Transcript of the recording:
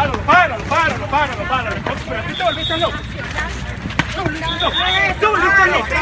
Páralo, páralo, páralo, páralo, páralo. Pero tú te volviste loco. Tú te volviste loco.